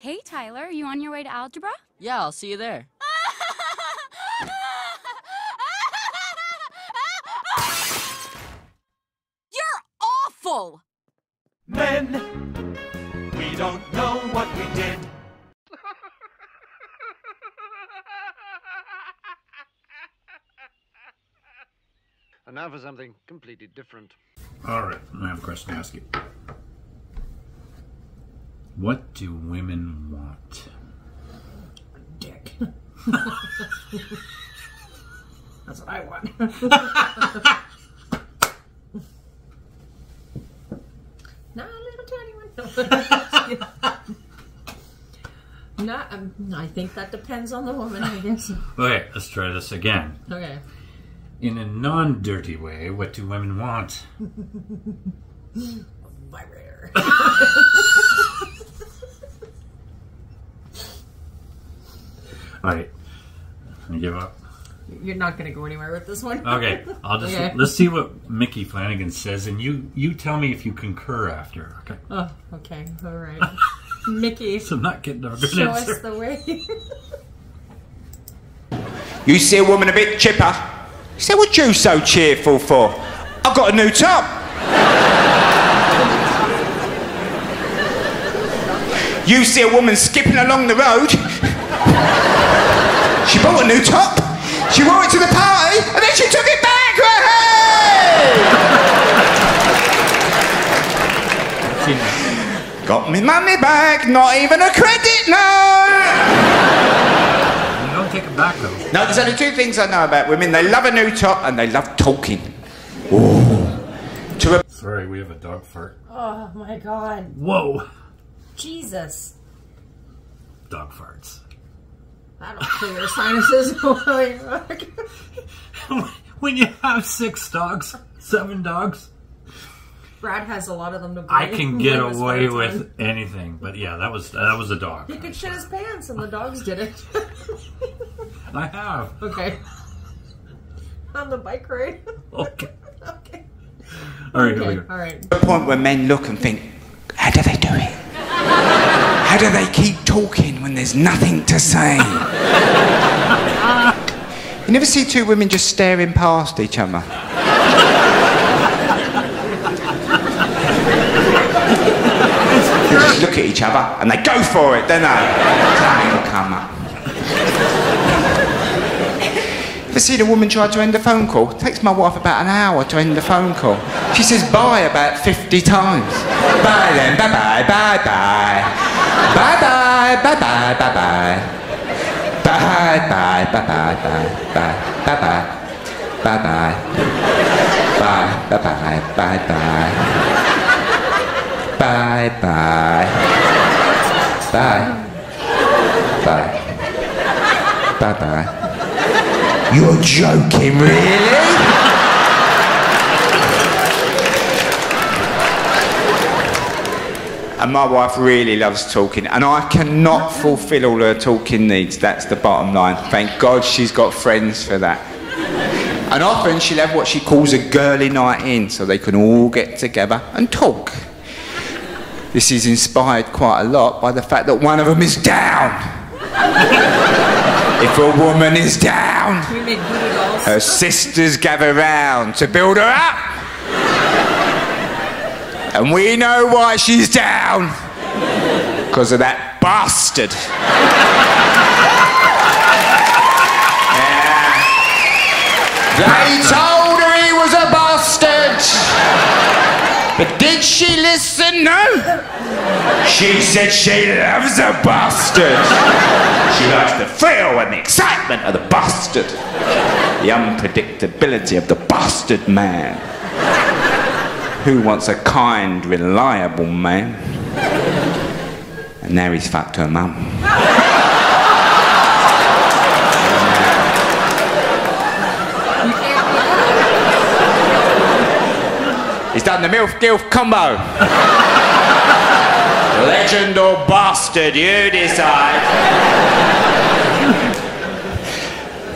Hey, Tyler, you on your way to algebra? Yeah, I'll see you there. You're awful! Men, we don't know what we did. And now for something completely different. All right, I have a question to ask you. What do women want? A dick. That's what I want. Not a little tiny one. Not, um, I think that depends on the woman, I guess. Okay, let's try this again. Okay. In a non dirty way, what do women want? Vibrator. All right, I give up. You're not going to go anywhere with this one. Okay, I'll just Okay. let's see what Micky Flanagan says, and you you tell me if you concur after. Okay, Oh, okay. All right. Micky, so I'm not getting a good show us the way. You see a woman a bit chipper. You say, what you so cheerful for? I've got a new top. you see a woman skipping along the road. She bought a new top. She wore it to the party, and then she took it back. Hey! Got me money back, not even a credit note. You don't take it back though. No, there's only two things I know about women. They love a new top and they love talking. Ooh. To a Sorry, we have a dog fart. oh my god. Whoa, Jesus. dog farts. That'll clear your sinuses. Holy when you have six dogs, seven dogs, Brad has a lot of them to I can get away with on. anything. But yeah, that was that was a dog. He could shit his pants and the dogs did it. I have. okay. On the bike ride. Okay. okay. All right, here we Okay. go. All right. the point where men look and think, how do they do it? How do they keep talking when there's nothing to say? you never see two women just staring past each other. They just look at each other and they go for it, don't they? Something will come up. Ever seen a woman try to end a phone call? It takes my wife about an hour to end a phone call. She says bye about 50 times. Bye then, bye bye, bye bye. Bye bye, bye bye, bye bye. Bye bye, bye bye, bye bye, bye bye. Bye bye. Bye, bye bye, bye bye. Bye bye. Bye. Bye. Bye bye. You're joking, really? And my wife really loves talking, and I cannot fulfill all her talking needs. That's the bottom line. Thank God she's got friends for that. And often she'll have what she calls a girly night in, so they can all get together and talk. This is inspired quite a lot by the fact that one of them is down. If a woman is down, We make voodoo dolls. her sisters gather round to build her up. And we know why she's down. Because of that bastard. Yeah. They told her he was a bastard. But did she listen? No. She said she loves a bastard. She likes the thrill and the excitement of the bastard. The unpredictability of the bastard man. Who wants a kind, reliable man? And now he's fucked her mum. He's done the MILF GILF combo. Legend or bastard, you decide.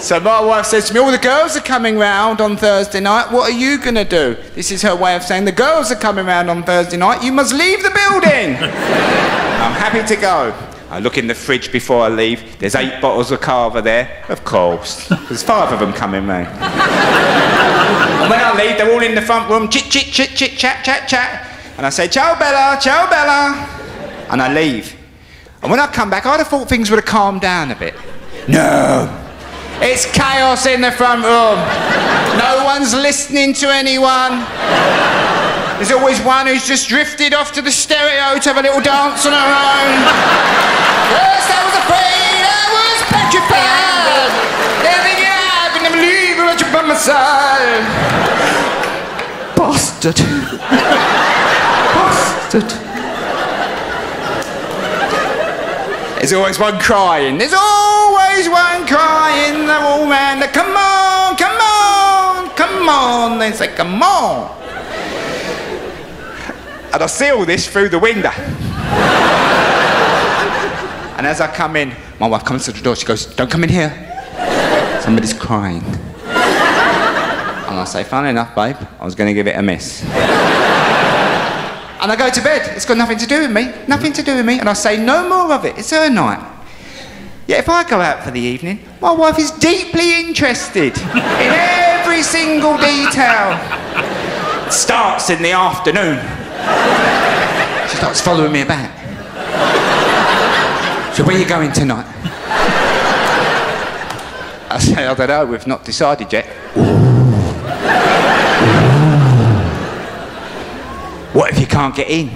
So my wife says to me, all the girls are coming round on Thursday night. What are you going to do? This is her way of saying, the girls are coming round on Thursday night. You must leave the building. I'm happy to go. I look in the fridge before I leave. There's eight bottles of cava there. Of course. There's five of them coming round. and when I leave, they're all in the front room, chit, chit, chit, chit, chat, chat, chat. And I say, ciao, Bella, ciao, Bella. And I leave. And when I come back, I'd have thought things would have calmed down a bit. No. It's chaos in the front room. No one's listening to anyone. There's always one who's just drifted off to the stereo to have a little dance on her own. First I was afraid, I was petrified. Everything I couldn't believe what you by my side. Bastard. Bastard. There's always one crying. There's always one crying. They're all round. the- Come on, come on, come on. They say, come on. And I see all this through the window. and as I come in, my wife comes to the door. She goes, Don't come in here. Somebody's crying. And I say, Fun enough, babe. I was going to give it a miss. And I go to bed. It's got nothing to do with me. Nothing to do with me. And I say, no more of it. It's her night. Yet if I go out for the evening, my wife is deeply interested in every single detail. It starts in the afternoon. She starts following me about. So where are you going tonight? I say, I don't know, we've not decided yet. What if you can't get in?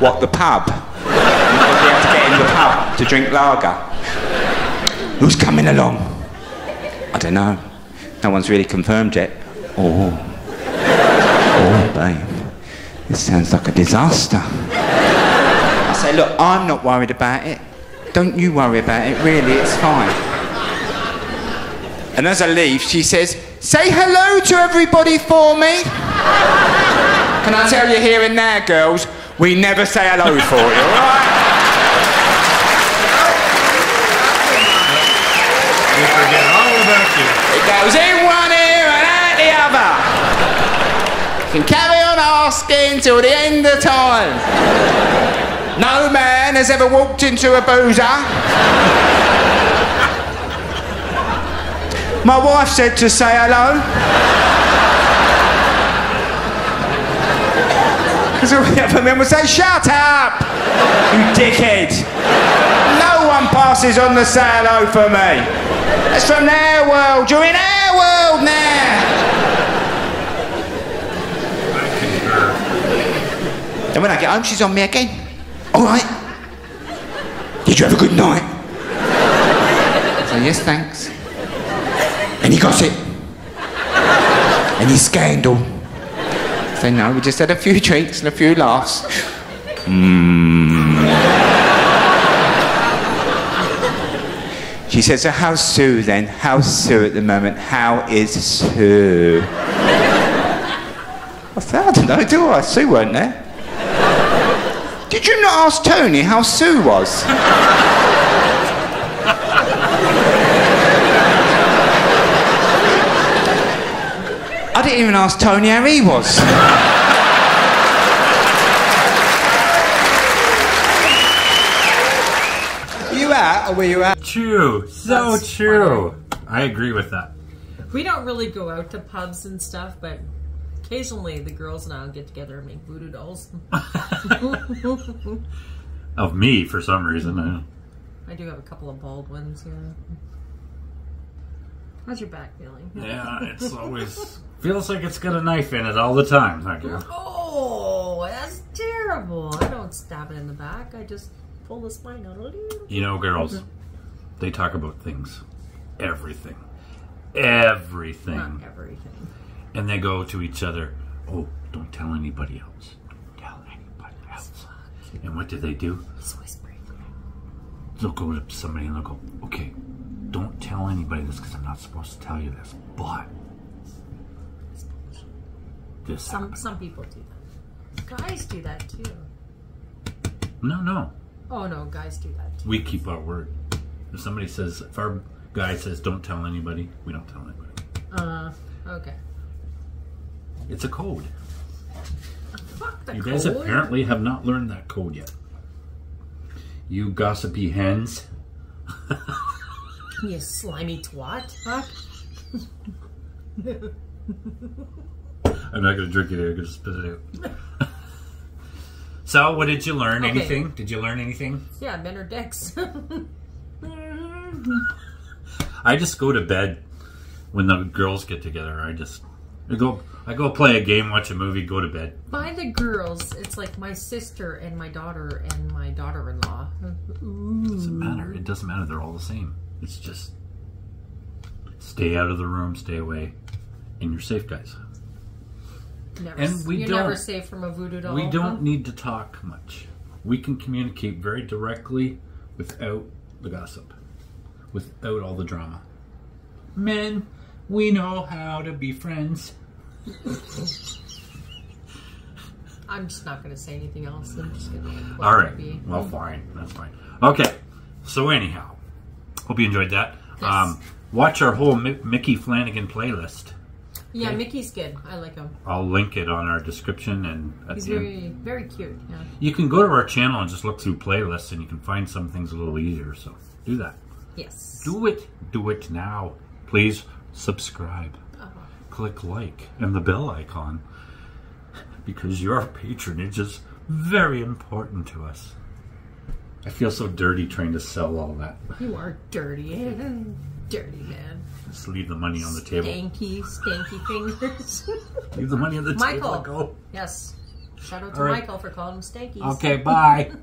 What, the pub? You able to get in the pub to drink lager. Who's coming along? I don't know. No one's really confirmed yet. Oh. Oh, babe. This sounds like a disaster. I say, look, I'm not worried about it. Don't you worry about it, really, it's fine. And as I leave, she says, say hello to everybody for me. Can I tell you here and now, girls, we never say hello for you, all right? We forget all about you. It goes in one ear and out the other. You can carry on asking till the end of time. No man has ever walked into a boozer. My wife said to say hello. Because all the other men would say, shut up, you dickhead. No one passes on the say hello oh, for me. That's from their world. You're in our world now. And when I get home, she's on me again. All right. Did you have a good night? Say, yes, thanks. Any gossip? Any scandal? I say, no, we just had a few drinks and a few laughs. Hmm. She says, so how's Sue then? How's Sue at the moment? How is Sue? I said, I don't know, do I? Sue weren't there. Did you not ask Tony how Sue was? Didn't even ask Tony how he was. Were you out or were you at? True. So That's true. I agree with that. We don't really go out to pubs and stuff, but occasionally the girls and I'll get together and make voodoo dolls. Of me, for some reason. I, I do have a couple of bald ones, yeah. How's your back feeling? yeah, it's always feels like it's got a knife in it all the time. Thank you. Oh, that's terrible. I don't stab it in the back. I just pull the spine out a little. You know, girls, they talk about things, everything, everything, Not everything. and they go to each other. Oh, don't tell anybody else. Don't tell anybody else. And what do they do? Whispering. They'll go to somebody and they'll go, okay, don't tell anybody this because I'm not supposed to tell you this, but this Some some people do that. Guys do that too. No, no. Oh no, guys do that too. We keep our word. If somebody says, if our guy says, don't tell anybody, we don't tell anybody. Uh, okay. It's a code. Fuck the You code. guys apparently have not learned that code yet. You gossipy hens. You slimy twat. Huh? I'm not gonna drink it here. I'm gonna spit it out. so, what did you learn? Okay. Anything? Did you learn anything? Yeah, men are dicks. I just go to bed when the girls get together. I just I go I go play a game, watch a movie, go to bed. By the girls, it's like my sister and my daughter and my daughter-in-law. doesn't matter. It doesn't matter. They're all the same. It's just stay out of the room, stay away, and you're safe, guys. Never, And we you're don't- never safe from a voodoo doll. We don't need to talk much. We can communicate very directly without the gossip, without all the drama. Men, we know how to be friends. I'm just not going to say anything else. I'm just going to. All right. Well, fine. That's fine. Okay. So anyhow, hope you enjoyed that. Yes. Um, watch our whole Micky Flanagan playlist. Yeah, okay. Micky's good. I like him. I'll link it on our description and at He's the end. very, very cute. Yeah. You can go to our channel and just look through playlists, and you can find some things a little easier. So do that. Yes. Do it. Do it now. Please subscribe. Uh-huh. Click like and the bell icon because your patronage is very important to us. I feel so dirty trying to sell all that. You are dirty. dirty man. Just leave the money on the table. Stanky, stanky fingers. Leave the money on the Michael. table. Michael. Go. yes. Shout out to All right. Michael for calling him stankies. Okay. Bye.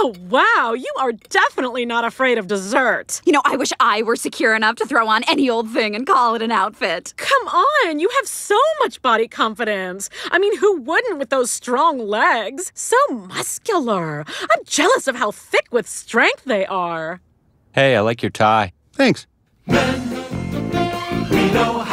Oh, wow, you are definitely not afraid of dessert. You know, I wish I were secure enough to throw on any old thing and call it an outfit. Come on, you have so much body confidence. I mean, who wouldn't with those strong legs? So muscular. I'm jealous of how thick with strength they are. Hey, I like your tie. Thanks. We know